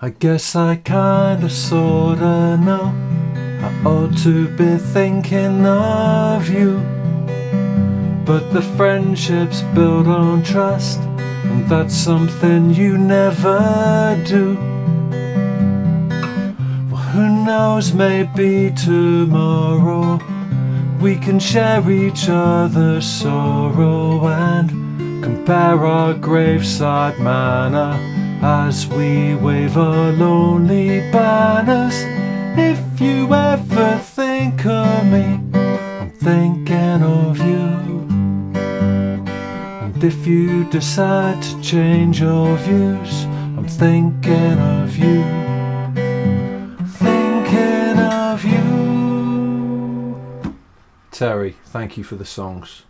I guess I kinda sorta know I ought to be thinking of you. But the friendship's built on trust And that's something you never do. Well who knows maybe tomorrow We can share each other's sorrow And compare our graveside manner as we wave our lonely banners. If you ever think of me, I'm thinking of you. And if you decide to change your views, I'm thinking of you. Thinking of you. Terry, thank you for the songs.